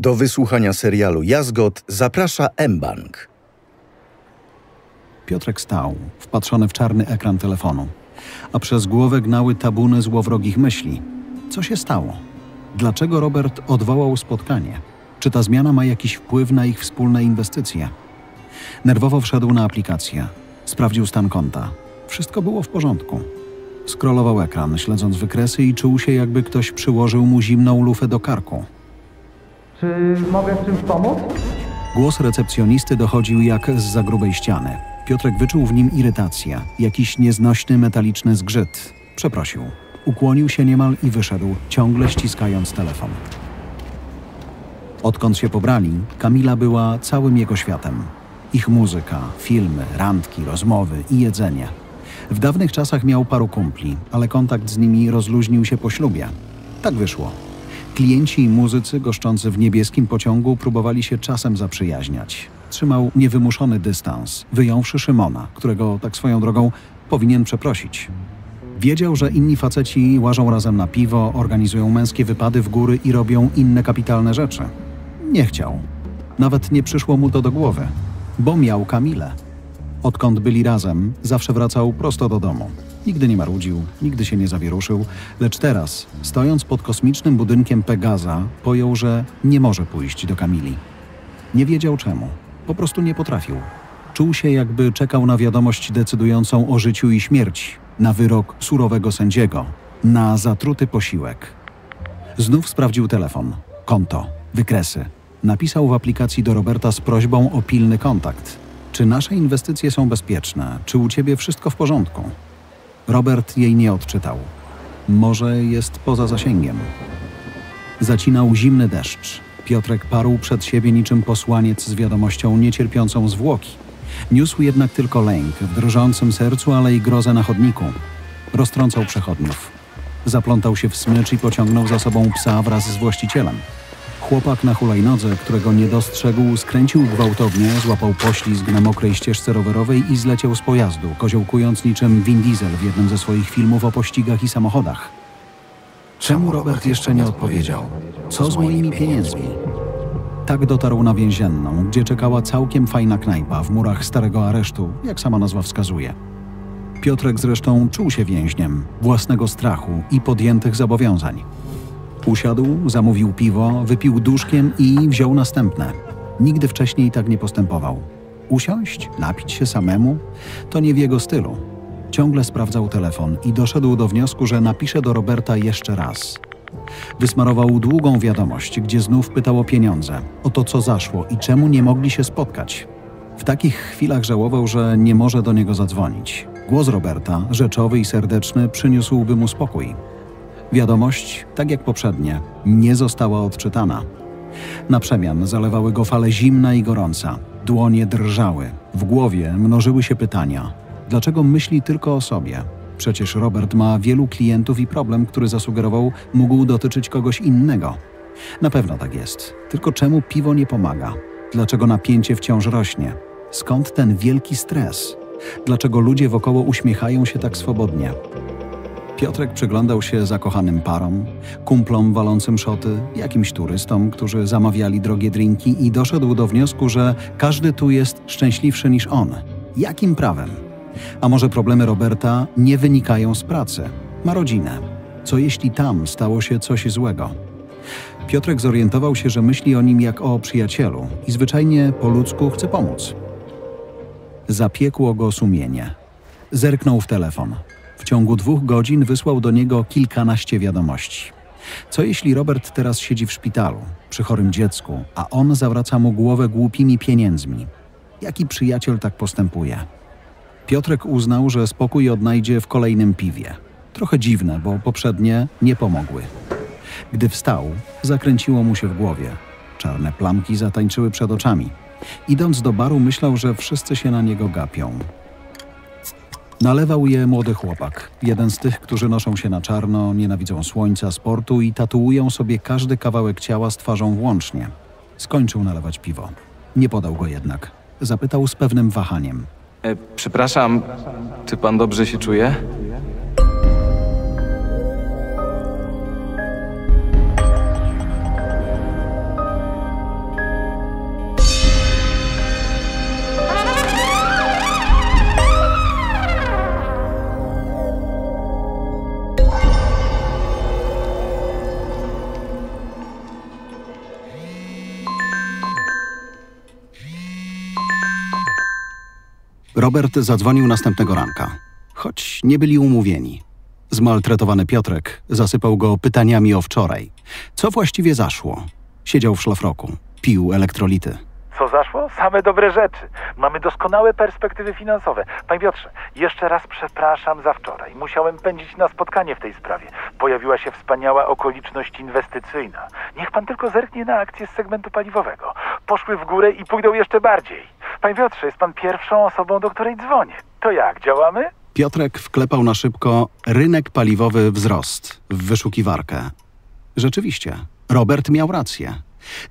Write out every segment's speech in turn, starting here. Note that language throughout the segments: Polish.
Do wysłuchania serialu Jazgot zaprasza mBank. Piotrek stał, wpatrzony w czarny ekran telefonu, a przez głowę gnały tabuny złowrogich myśli. Co się stało? Dlaczego Robert odwołał spotkanie? Czy ta zmiana ma jakiś wpływ na ich wspólne inwestycje? Nerwowo wszedł na aplikację. Sprawdził stan konta. Wszystko było w porządku. Skrolował ekran, śledząc wykresy i czuł się, jakby ktoś przyłożył mu zimną lufę do karku. Czy mogę w czymś pomóc? Głos recepcjonisty dochodził jak z za grubej ściany. Piotrek wyczuł w nim irytację, jakiś nieznośny metaliczny zgrzyt. Przeprosił. Ukłonił się niemal i wyszedł, ciągle ściskając telefon. Odkąd się pobrali, Kamila była całym jego światem. Ich muzyka, filmy, randki, rozmowy i jedzenie. W dawnych czasach miał paru kumpli, ale kontakt z nimi rozluźnił się po ślubie. Tak wyszło. Klienci i muzycy goszczący w niebieskim pociągu próbowali się czasem zaprzyjaźniać. Trzymał niewymuszony dystans, wyjąwszy Szymona, którego tak swoją drogą powinien przeprosić. Wiedział, że inni faceci łażą razem na piwo, organizują męskie wypady w góry i robią inne kapitalne rzeczy. Nie chciał. Nawet nie przyszło mu to do głowy, bo miał Kamilę. Odkąd byli razem, zawsze wracał prosto do domu. Nigdy nie marudził, nigdy się nie zawieruszył, lecz teraz, stojąc pod kosmicznym budynkiem Pegaza, pojął, że nie może pójść do Kamili. Nie wiedział czemu, po prostu nie potrafił. Czuł się, jakby czekał na wiadomość decydującą o życiu i śmierci, na wyrok surowego sędziego, na zatruty posiłek. Znów sprawdził telefon, konto, wykresy. Napisał w aplikacji do Roberta z prośbą o pilny kontakt. Czy nasze inwestycje są bezpieczne? Czy u ciebie wszystko w porządku? Robert jej nie odczytał. Może jest poza zasięgiem. Zacinał zimny deszcz. Piotrek parł przed siebie niczym posłaniec z wiadomością niecierpiącą zwłoki. Niósł jednak tylko lęk w drżącym sercu, ale i grozę na chodniku. Roztrącał przechodniów. Zaplątał się w smycz i pociągnął za sobą psa wraz z właścicielem. Chłopak na hulajnodze, którego nie dostrzegł, skręcił gwałtownie, złapał poślizg na mokrej ścieżce rowerowej i zleciał z pojazdu, koziołkując niczym Vin Diesel w jednym ze swoich filmów o pościgach i samochodach. Czemu Robert jeszcze nie odpowiedział? Co z moimi pieniędzmi? Tak dotarł na więzienną, gdzie czekała całkiem fajna knajpa w murach starego aresztu, jak sama nazwa wskazuje. Piotrek zresztą czuł się więźniem własnego strachu i podjętych zobowiązań. Usiadł, zamówił piwo, wypił duszkiem i wziął następne. Nigdy wcześniej tak nie postępował. Usiąść, napić się samemu to nie w jego stylu. Ciągle sprawdzał telefon i doszedł do wniosku, że napisze do Roberta jeszcze raz. Wysmarował długą wiadomość, gdzie znów pytał o pieniądze, o to co zaszło i czemu nie mogli się spotkać. W takich chwilach żałował, że nie może do niego zadzwonić. Głos Roberta, rzeczowy i serdeczny, przyniósłby mu spokój. Wiadomość, tak jak poprzednie, nie została odczytana. Na przemian zalewały go fale zimna i gorąca. Dłonie drżały. W głowie mnożyły się pytania. Dlaczego myśli tylko o sobie? Przecież Robert ma wielu klientów i problem, który zasugerował, mógł dotyczyć kogoś innego. Na pewno tak jest. Tylko czemu piwo nie pomaga? Dlaczego napięcie wciąż rośnie? Skąd ten wielki stres? Dlaczego ludzie wokoło uśmiechają się tak swobodnie? Piotrek przyglądał się zakochanym parom, kumplom walącym szoty, jakimś turystom, którzy zamawiali drogie drinki i doszedł do wniosku, że każdy tu jest szczęśliwszy niż on. Jakim prawem? A może problemy Roberta nie wynikają z pracy? Ma rodzinę. Co jeśli tam stało się coś złego? Piotrek zorientował się, że myśli o nim jak o przyjacielu i zwyczajnie po ludzku chce pomóc. Zapiekło go sumienie. Zerknął w telefon. Ciągu dwóch godzin wysłał do niego kilkanaście wiadomości. Co jeśli Robert teraz siedzi w szpitalu, przy chorym dziecku, a on zawraca mu głowę głupimi pieniędzmi? Jaki przyjaciel tak postępuje? Piotrek uznał, że spokój odnajdzie w kolejnym piwie. Trochę dziwne, bo poprzednie nie pomogły. Gdy wstał, zakręciło mu się w głowie. Czarne plamki zatańczyły przed oczami. Idąc do baru, myślał, że wszyscy się na niego gapią. Nalewał je młody chłopak, jeden z tych, którzy noszą się na czarno, nienawidzą słońca, sportu i tatuują sobie każdy kawałek ciała z twarzą włącznie. Skończył nalewać piwo. Nie podał go jednak. Zapytał z pewnym wahaniem. E, przepraszam, czy pan dobrze się czuje? Robert zadzwonił następnego ranka, choć nie byli umówieni. Zmaltretowany Piotrek zasypał go pytaniami o wczoraj. Co właściwie zaszło? Siedział w szlafroku, pił elektrolity. Co zaszło? Same dobre rzeczy. Mamy doskonałe perspektywy finansowe. Panie Piotrze, jeszcze raz przepraszam za wczoraj. Musiałem pędzić na spotkanie w tej sprawie. Pojawiła się wspaniała okoliczność inwestycyjna. Niech pan tylko zerknie na akcje z segmentu paliwowego. Poszły w górę i pójdą jeszcze bardziej. Panie Piotrze, jest pan pierwszą osobą, do której dzwonię. To jak, działamy? Piotrek wklepał na szybko rynek paliwowy wzrost w wyszukiwarkę. Rzeczywiście, Robert miał rację.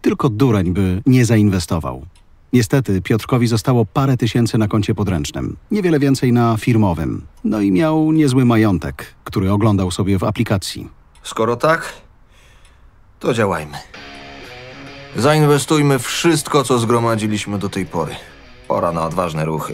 Tylko dureń by nie zainwestował. Niestety Piotrkowi zostało parę tysięcy na koncie podręcznym, niewiele więcej na firmowym. No i miał niezły majątek, który oglądał sobie w aplikacji. Skoro tak, to działajmy. Zainwestujmy wszystko, co zgromadziliśmy do tej pory. Pora na odważne ruchy.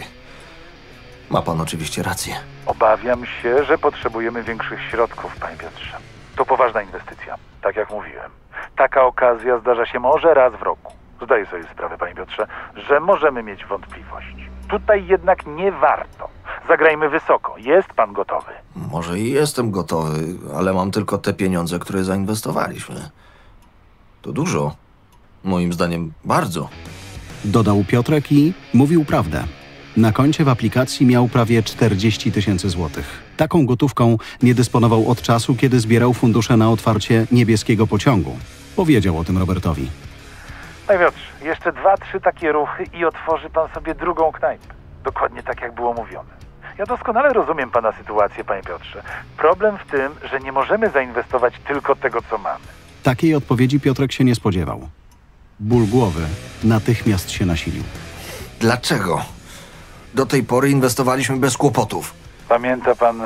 Ma pan oczywiście rację. Obawiam się, że potrzebujemy większych środków, panie Piotrze. To poważna inwestycja, tak jak mówiłem. Taka okazja zdarza się może raz w roku. Zdaję sobie sprawę, panie Piotrze, że możemy mieć wątpliwość. Tutaj jednak nie warto. Zagrajmy wysoko. Jest pan gotowy? Może i jestem gotowy, ale mam tylko te pieniądze, które zainwestowaliśmy. To dużo. Moim zdaniem bardzo. Dodał Piotrek i mówił prawdę. Na koncie w aplikacji miał prawie 40 tysięcy złotych. Taką gotówką nie dysponował od czasu, kiedy zbierał fundusze na otwarcie niebieskiego pociągu. Powiedział o tym Robertowi. Panie Piotrze, jeszcze dwa, trzy takie ruchy i otworzy pan sobie drugą knajpę. Dokładnie tak, jak było mówione. Ja doskonale rozumiem pana sytuację, panie Piotrze. Problem w tym, że nie możemy zainwestować tylko tego, co mamy. Takiej odpowiedzi Piotrek się nie spodziewał. Ból głowy natychmiast się nasilił. Dlaczego? Do tej pory inwestowaliśmy bez kłopotów. Pamięta pan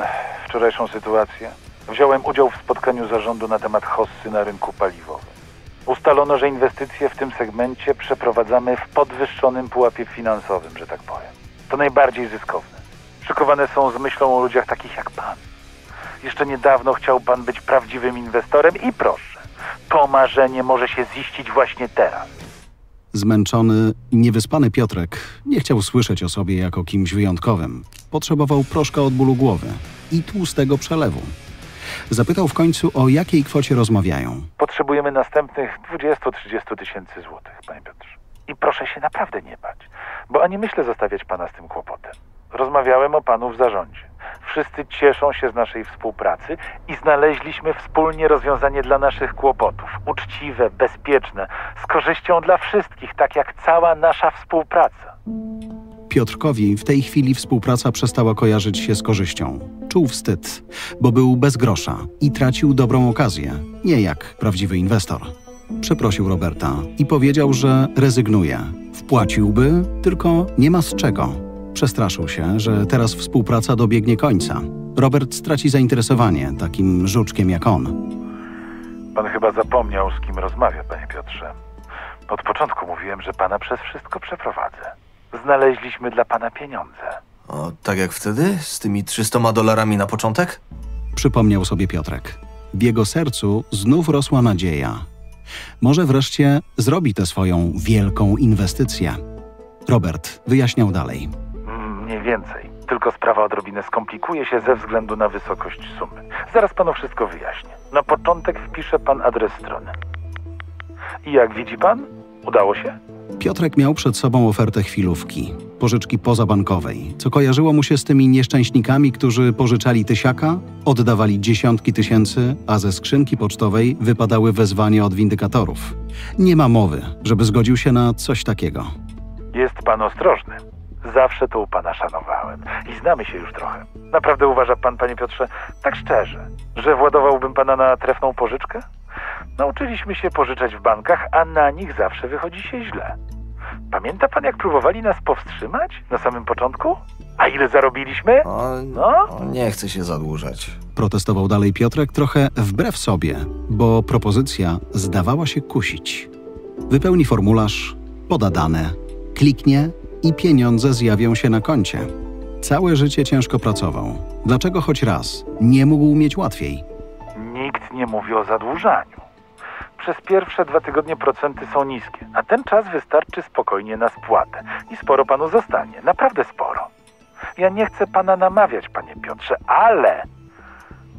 wczorajszą sytuację? Wziąłem udział w spotkaniu zarządu na temat hossy na rynku paliwowym. Ustalono, że inwestycje w tym segmencie przeprowadzamy w podwyższonym pułapie finansowym, że tak powiem. To najbardziej zyskowne. Szykowane są z myślą o ludziach takich jak pan. Jeszcze niedawno chciał pan być prawdziwym inwestorem i proszę, to marzenie może się ziścić właśnie teraz. Zmęczony, niewyspany Piotrek nie chciał słyszeć o sobie jako kimś wyjątkowym. Potrzebował proszka od bólu głowy i tłustego przelewu. Zapytał w końcu, o jakiej kwocie rozmawiają. Potrzebujemy następnych 20-30 tysięcy złotych, panie Piotrze. I proszę się naprawdę nie bać, bo ani myślę zostawiać pana z tym kłopotem. Rozmawiałem o panu w zarządzie. Wszyscy cieszą się z naszej współpracy i znaleźliśmy wspólnie rozwiązanie dla naszych kłopotów. Uczciwe, bezpieczne, z korzyścią dla wszystkich, tak jak cała nasza współpraca. Piotrkowi w tej chwili współpraca przestała kojarzyć się z korzyścią. Czuł wstyd, bo był bez grosza i tracił dobrą okazję, nie jak prawdziwy inwestor. Przeprosił Roberta i powiedział, że rezygnuje. Wpłaciłby, tylko nie ma z czego. Przestraszył się, że teraz współpraca dobiegnie końca. Robert straci zainteresowanie takim żuczkiem jak on. Pan chyba zapomniał, z kim rozmawia, panie Piotrze. Od początku mówiłem, że pana przez wszystko przeprowadzę. Znaleźliśmy dla pana pieniądze. O, tak jak wtedy? Z tymi 300 dolarami na początek? Przypomniał sobie Piotrek. W jego sercu znów rosła nadzieja. Może wreszcie zrobi tę swoją wielką inwestycję. Robert wyjaśniał dalej. Mniej więcej. Tylko sprawa odrobinę skomplikuje się ze względu na wysokość sumy. Zaraz panu wszystko wyjaśnię. Na początek wpisze pan adres strony. I jak widzi pan? Udało się? Piotrek miał przed sobą ofertę chwilówki, pożyczki pozabankowej, co kojarzyło mu się z tymi nieszczęśnikami, którzy pożyczali tysiaka, oddawali dziesiątki tysięcy, a ze skrzynki pocztowej wypadały wezwania od windykatorów. Nie ma mowy, żeby zgodził się na coś takiego. Jest pan ostrożny. Zawsze to u pana szanowałem i znamy się już trochę. Naprawdę uważa pan, panie Piotrze, tak szczerze, że władowałbym pana na trefną pożyczkę? Nauczyliśmy się pożyczać w bankach, a na nich zawsze wychodzi się źle. Pamięta pan, jak próbowali nas powstrzymać na samym początku? A ile zarobiliśmy? O, No? o, nie chcę się zadłużać. Protestował dalej Piotrek trochę wbrew sobie, bo propozycja zdawała się kusić. Wypełni formularz, poda dane, kliknie i pieniądze zjawią się na koncie. Całe życie ciężko pracował. Dlaczego choć raz nie mógł mieć łatwiej? Nikt nie mówi o zadłużaniu. Przez pierwsze dwa tygodnie procenty są niskie, a ten czas wystarczy spokojnie na spłatę. I sporo panu zostanie, naprawdę sporo. Ja nie chcę pana namawiać, panie Piotrze, ale...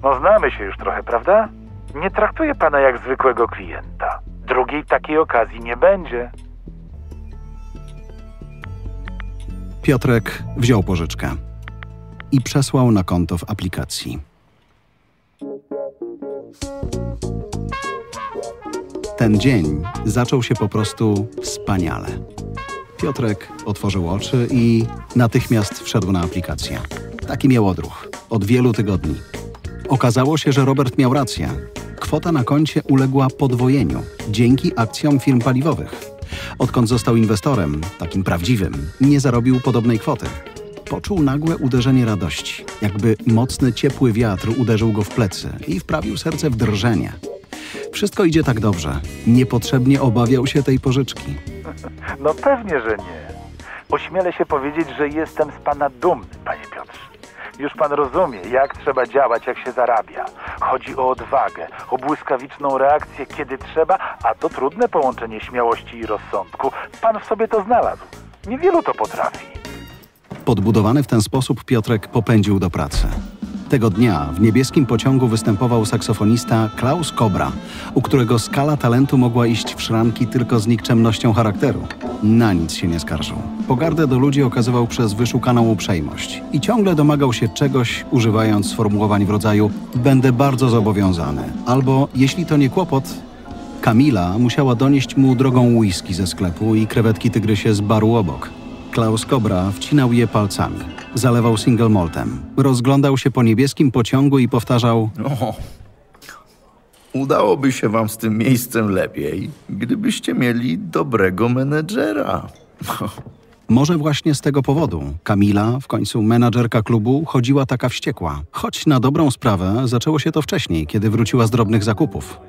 No znamy się już trochę, prawda? Nie traktuję pana jak zwykłego klienta. Drugiej takiej okazji nie będzie. Piotrek wziął pożyczkę i przesłał na konto w aplikacji. Ten dzień zaczął się po prostu wspaniale. Piotrek otworzył oczy i natychmiast wszedł na aplikację. Taki miał odruch od wielu tygodni. Okazało się, że Robert miał rację. Kwota na koncie uległa podwojeniu dzięki akcjom firm paliwowych. Odkąd został inwestorem, takim prawdziwym, nie zarobił podobnej kwoty. Poczuł nagłe uderzenie radości, jakby mocny, ciepły wiatr uderzył go w plecy i wprawił serce w drżenie. Wszystko idzie tak dobrze. Niepotrzebnie obawiał się tej pożyczki. No pewnie, że nie. Ośmielę się powiedzieć, że jestem z pana dumny, panie Piotrze. Już pan rozumie, jak trzeba działać, jak się zarabia. Chodzi o odwagę, o błyskawiczną reakcję, kiedy trzeba, a to trudne połączenie śmiałości i rozsądku. Pan w sobie to znalazł. Niewielu to potrafi. Podbudowany w ten sposób Piotrek popędził do pracy. Tego dnia w niebieskim pociągu występował saksofonista Klaus Kobra, u którego skala talentu mogła iść w szranki tylko z nikczemnością charakteru. Na nic się nie skarżył. Pogardę do ludzi okazywał przez wyszukaną uprzejmość i ciągle domagał się czegoś, używając sformułowań w rodzaju będę bardzo zobowiązany, albo jeśli to nie kłopot, Kamila musiała donieść mu drogą whisky ze sklepu i krewetki tygrysie z baru obok. Klaus Kobra wcinał je palcami, zalewał single maltem, rozglądał się po niebieskim pociągu i powtarzał No, udałoby się wam z tym miejscem lepiej, gdybyście mieli dobrego menedżera. Może właśnie z tego powodu Kamila, w końcu menadżerka klubu, chodziła taka wściekła. Choć na dobrą sprawę zaczęło się to wcześniej, kiedy wróciła z drobnych zakupów.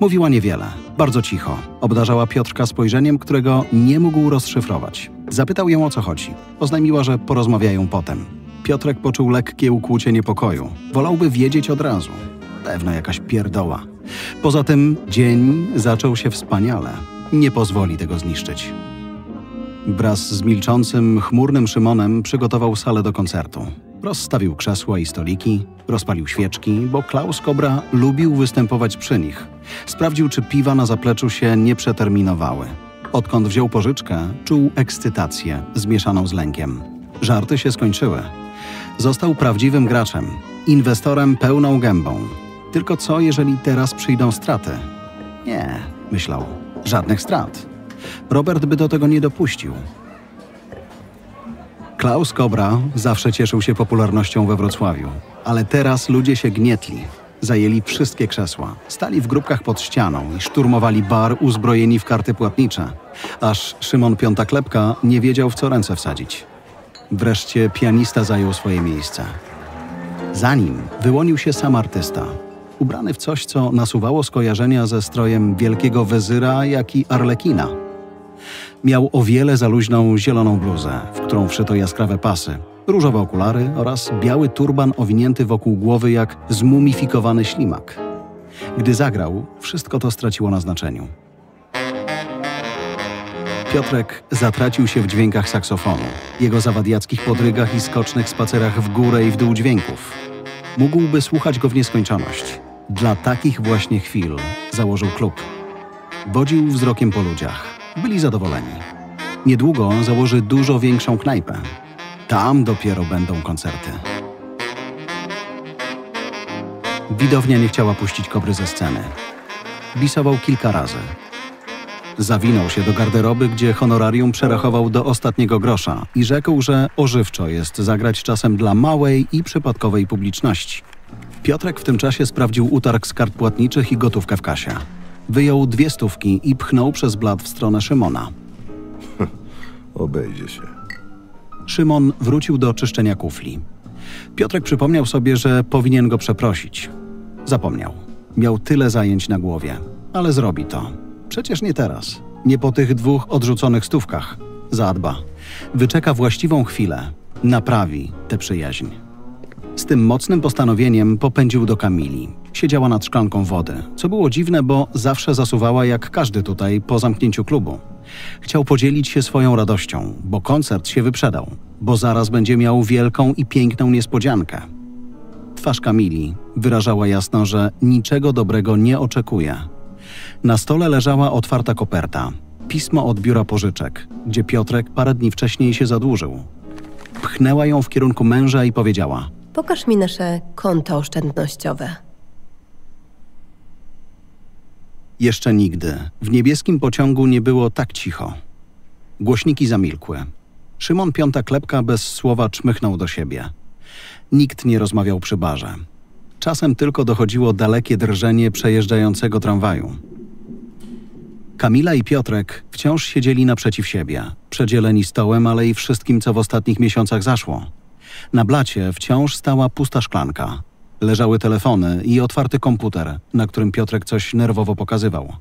Mówiła niewiele, bardzo cicho. Obdarzała Piotrka spojrzeniem, którego nie mógł rozszyfrować. Zapytał ją o co chodzi. Oznajmiła, że porozmawiają potem. Piotrek poczuł lekkie ukłucie niepokoju. Wolałby wiedzieć od razu. Pewno jakaś pierdoła. Poza tym dzień zaczął się wspaniale. Nie pozwoli tego zniszczyć. Wraz z milczącym, chmurnym Szymonem przygotował salę do koncertu. Rozstawił krzesła i stoliki, rozpalił świeczki, bo Klaus Kobra lubił występować przy nich. Sprawdził, czy piwa na zapleczu się nie przeterminowały. Odkąd wziął pożyczkę, czuł ekscytację zmieszaną z lękiem. Żarty się skończyły. Został prawdziwym graczem, inwestorem pełną gębą. Tylko co, jeżeli teraz przyjdą straty? Nie, myślał, żadnych strat. Robert by do tego nie dopuścił. Klaus Kobra zawsze cieszył się popularnością we Wrocławiu, ale teraz ludzie się gnietli. Zajęli wszystkie krzesła, stali w grupkach pod ścianą i szturmowali bar uzbrojeni w karty płatnicze, aż Szymon Piątaklepka nie wiedział w co ręce wsadzić. Wreszcie pianista zajął swoje miejsce. Za nim wyłonił się sam artysta, ubrany w coś, co nasuwało skojarzenia ze strojem wielkiego wezyra, jak i arlekina. Miał o wiele za luźną zieloną bluzę, w którą wszyto jaskrawe pasy, różowe okulary oraz biały turban owinięty wokół głowy jak zmumifikowany ślimak. Gdy zagrał, wszystko to straciło na znaczeniu. Piotrek zatracił się w dźwiękach saksofonu, jego zawadiackich podrygach i skocznych spacerach w górę i w dół dźwięków. Mógłby słuchać go w nieskończoność. Dla takich właśnie chwil założył klub. Wodził wzrokiem po ludziach. Byli zadowoleni. Niedługo założy dużo większą knajpę. Tam dopiero będą koncerty. Widownia nie chciała puścić kobry ze sceny. Bisował kilka razy. Zawinął się do garderoby, gdzie honorarium przerachował do ostatniego grosza i rzekł, że ożywczo jest zagrać czasem dla małej i przypadkowej publiczności. Piotrek w tym czasie sprawdził utarg z kart płatniczych i gotówkę w kasie. Wyjął dwie stówki i pchnął przez blat w stronę Szymona. Obejdzie się. Szymon wrócił do czyszczenia kufli. Piotrek przypomniał sobie, że powinien go przeprosić. Zapomniał. Miał tyle zajęć na głowie, ale zrobi to. Przecież nie teraz. Nie po tych dwóch odrzuconych stówkach. Zadba. Wyczeka właściwą chwilę. Naprawi tę przyjaźń. Z tym mocnym postanowieniem popędził do Kamili. Siedziała nad szklanką wody, co było dziwne, bo zawsze zasuwała jak każdy tutaj po zamknięciu klubu. Chciał podzielić się swoją radością, bo koncert się wyprzedał, bo zaraz będzie miał wielką i piękną niespodziankę. Twarz Kamili wyrażała jasno, że niczego dobrego nie oczekuje. Na stole leżała otwarta koperta, pismo od biura pożyczek, gdzie Piotrek parę dni wcześniej się zadłużył. Pchnęła ją w kierunku męża i powiedziała: Pokaż mi nasze konto oszczędnościowe. Jeszcze nigdy w niebieskim pociągu nie było tak cicho. Głośniki zamilkły. Szymon Piąta Klepka bez słowa czmychnął do siebie. Nikt nie rozmawiał przy barze. Czasem tylko dochodziło dalekie drżenie przejeżdżającego tramwaju. Kamila i Piotrek wciąż siedzieli naprzeciw siebie, przedzieleni stołem, ale i wszystkim, co w ostatnich miesiącach zaszło. Na blacie wciąż stała pusta szklanka. Leżały telefony i otwarty komputer, na którym Piotrek coś nerwowo pokazywał.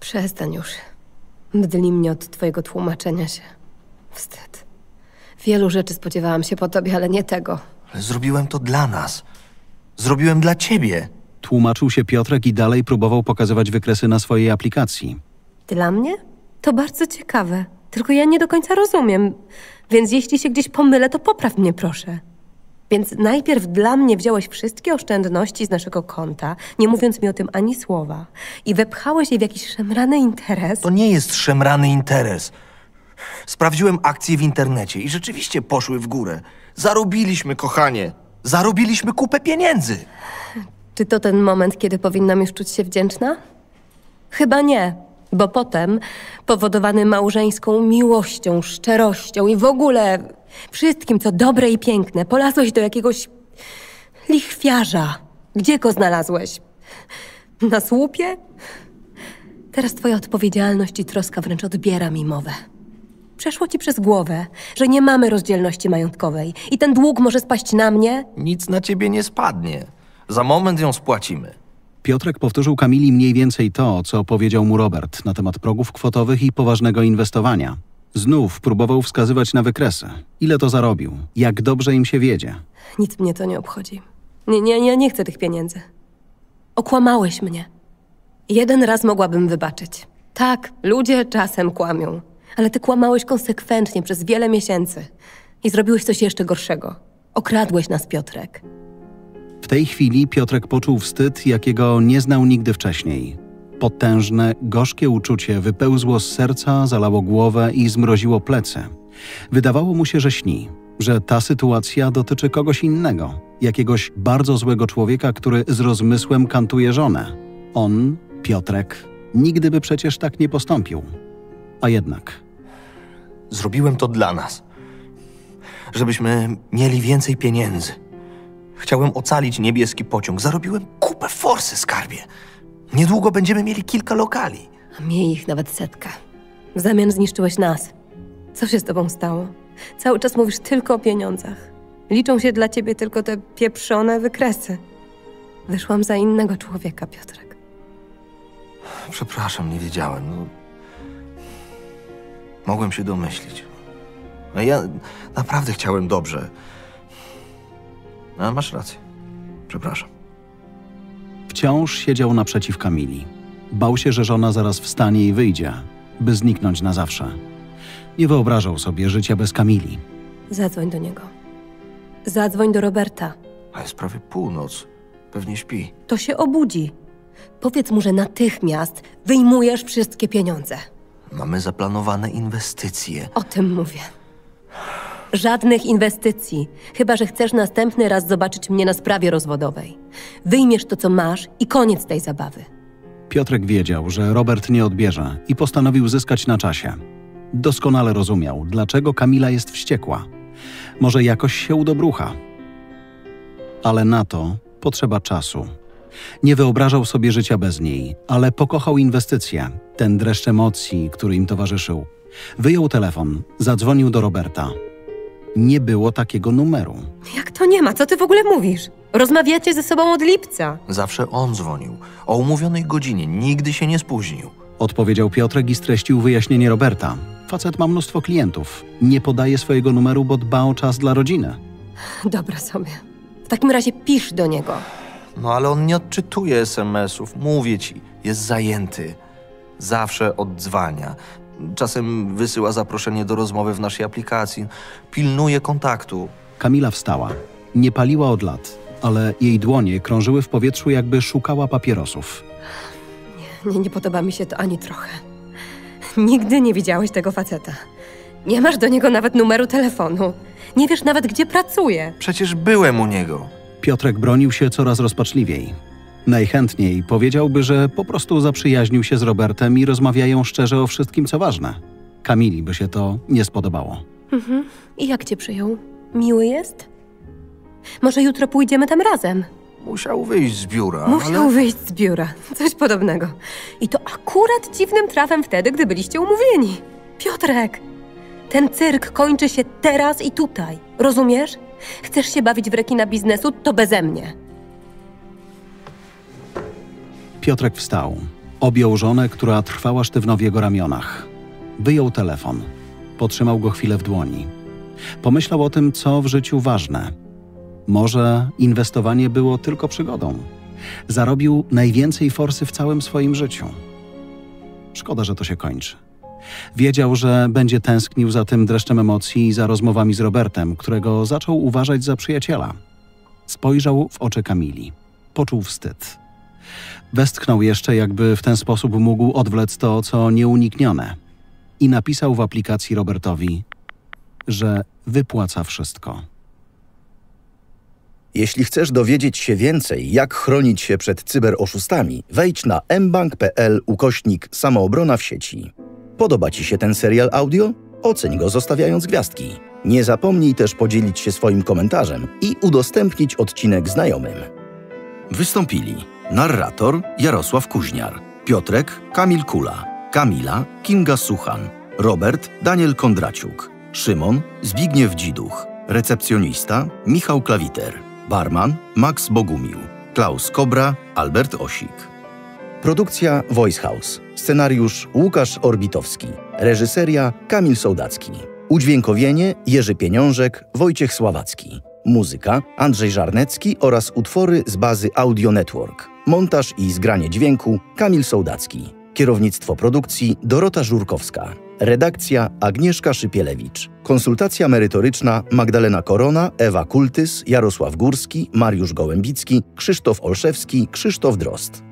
Przestań już. Mdli mnie od twojego tłumaczenia się. Wstyd. Wielu rzeczy spodziewałam się po tobie, ale nie tego. Ale zrobiłem to dla nas. Zrobiłem dla ciebie. Tłumaczył się Piotrek i dalej próbował pokazywać wykresy na swojej aplikacji. Dla mnie? To bardzo ciekawe. Tylko ja nie do końca rozumiem. Więc jeśli się gdzieś pomylę, to popraw mnie proszę. Więc najpierw dla mnie wziąłeś wszystkie oszczędności z naszego konta, nie mówiąc mi o tym ani słowa, i wepchałeś je w jakiś szemrany interes. To nie jest szemrany interes. Sprawdziłem akcje w internecie i rzeczywiście poszły w górę. Zarobiliśmy, kochanie. Zarobiliśmy kupę pieniędzy. Czy to ten moment, kiedy powinnam już czuć się wdzięczna? Chyba nie, bo potem, powodowany małżeńską miłością, szczerością i w ogóle wszystkim, co dobre i piękne, polazłeś do jakiegoś lichwiarza. Gdzie go znalazłeś? Na słupie? Teraz twoja odpowiedzialność i troska wręcz odbiera mi mowę. Przeszło ci przez głowę, że nie mamy rozdzielności majątkowej i ten dług może spaść na mnie, Nic na ciebie nie spadnie. Za moment ją spłacimy. Piotrek powtórzył Kamili mniej więcej to, co powiedział mu Robert na temat progów kwotowych i poważnego inwestowania. Znów próbował wskazywać na wykresy. Ile to zarobił? Jak dobrze im się wiedzie? Nic mnie to nie obchodzi. Nie, nie, nie, nie chcę tych pieniędzy. Okłamałeś mnie. Jeden raz mogłabym wybaczyć. Tak, ludzie czasem kłamią, ale ty kłamałeś konsekwentnie przez wiele miesięcy. I zrobiłeś coś jeszcze gorszego. Okradłeś nas, Piotrek. W tej chwili Piotrek poczuł wstyd, jakiego nie znał nigdy wcześniej. Potężne, gorzkie uczucie wypełzło z serca, zalało głowę i zmroziło plecy. Wydawało mu się, że śni, że ta sytuacja dotyczy kogoś innego, jakiegoś bardzo złego człowieka, który z rozmysłem kantuje żonę. On, Piotrek, nigdy by przecież tak nie postąpił. A jednak Zrobiłem to dla nas. Żebyśmy mieli więcej pieniędzy. Chciałem ocalić niebieski pociąg. Zarobiłem kupę forsy, skarbie. Niedługo będziemy mieli kilka lokali. A miej ich nawet setkę. W zamian zniszczyłeś nas. Co się z tobą stało? Cały czas mówisz tylko o pieniądzach. Liczą się dla ciebie tylko te pieprzone wykresy. Wyszłam za innego człowieka, Piotrek. Przepraszam, nie wiedziałem. No, mogłem się domyślić. No ja naprawdę chciałem dobrze. A masz rację. Przepraszam. Wciąż siedział naprzeciw Kamili. Bał się, że żona zaraz wstanie i wyjdzie, by zniknąć na zawsze. Nie wyobrażał sobie życia bez Kamili. Zadzwoń do niego. Zadzwoń do Roberta. A jest prawie północ. Pewnie śpi. To się obudzi. Powiedz mu, że natychmiast wyjmujesz wszystkie pieniądze. Mamy zaplanowane inwestycje. O tym mówię. Żadnych inwestycji, chyba że chcesz następny raz zobaczyć mnie na sprawie rozwodowej. Wyjmiesz to, co masz i koniec tej zabawy. Piotrek wiedział, że Robert nie odbierze i postanowił zyskać na czasie. Doskonale rozumiał, dlaczego Kamila jest wściekła. Może jakoś się udobrucha. Ale na to potrzeba czasu. Nie wyobrażał sobie życia bez niej, ale pokochał inwestycje, ten dreszcz emocji, który im towarzyszył. Wyjął telefon, zadzwonił do Roberta. Nie było takiego numeru. Jak to nie ma? Co ty w ogóle mówisz? Rozmawiacie ze sobą od lipca. Zawsze on dzwonił. O umówionej godzinie. Nigdy się nie spóźnił. Odpowiedział Piotrek i streścił wyjaśnienie Roberta. Facet ma mnóstwo klientów. Nie podaje swojego numeru, bo dba o czas dla rodziny. Dobra sobie. W takim razie pisz do niego. No ale on nie odczytuje SMS-ów. Mówię ci, jest zajęty. Zawsze oddzwania. Czasem wysyła zaproszenie do rozmowy w naszej aplikacji. Pilnuje kontaktu. Kamila wstała. Nie paliła od lat, ale jej dłonie krążyły w powietrzu, jakby szukała papierosów. Nie, nie podoba mi się to ani trochę. Nigdy nie widziałeś tego faceta. Nie masz do niego nawet numeru telefonu. Nie wiesz nawet, gdzie pracuje. Przecież byłem u niego. Piotrek bronił się coraz rozpaczliwiej. Najchętniej powiedziałby, że po prostu zaprzyjaźnił się z Robertem i rozmawiają szczerze o wszystkim, co ważne. Kamili by się to nie spodobało. Mhm. I jak cię przyjął? Miły jest? Może jutro pójdziemy tam razem? Musiał wyjść z biura, Musiał ale... wyjść z biura. Coś podobnego. I to akurat dziwnym trafem wtedy, gdy byliście umówieni. Piotrek, ten cyrk kończy się teraz i tutaj. Rozumiesz? Chcesz się bawić w rekina biznesu, to beze mnie. Piotrek wstał. Objął żonę, która trwała sztywno w jego ramionach. Wyjął telefon. Potrzymał go chwilę w dłoni. Pomyślał o tym, co w życiu ważne. Może inwestowanie było tylko przygodą. Zarobił najwięcej forsy w całym swoim życiu. Szkoda, że to się kończy. Wiedział, że będzie tęsknił za tym dreszczem emocji i za rozmowami z Robertem, którego zaczął uważać za przyjaciela. Spojrzał w oczy Kamili. Poczuł wstyd. Westchnął jeszcze, jakby w ten sposób mógł odwlec to, co nieuniknione. I napisał w aplikacji Robertowi, że wypłaca wszystko. Jeśli chcesz dowiedzieć się więcej, jak chronić się przed cyberoszustami, wejdź na mbank.pl ukośnik samoobrona w sieci. Podoba Ci się ten serial audio? Oceń go zostawiając gwiazdki. Nie zapomnij też podzielić się swoim komentarzem i udostępnić odcinek znajomym. Wystąpili narrator Jarosław Kuźniar, Piotrek Kamil Kula, Kamila Kinga Suchan, Robert Daniel Kondraciuk, Szymon Zbigniew Dziduch, recepcjonista Michał Klawiter, barman Max Bogumił, Klaus Kobra, Albert Osik. Produkcja Voice House. Scenariusz Łukasz Orbitowski. Reżyseria Kamil Sołdacki. Udźwiękowienie Jerzy Pieniążek, Wojciech Sławacki. Muzyka Andrzej Żarnecki oraz utwory z bazy Audio Network. Montaż i zgranie dźwięku Kamil Sołdacki. Kierownictwo produkcji Dorota Żurkowska. Redakcja Agnieszka Szypielewicz. Konsultacja merytoryczna Magdalena Korona, Ewa Kultys, Jarosław Górski, Mariusz Gołębicki, Krzysztof Olszewski, Krzysztof Drost.